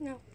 No.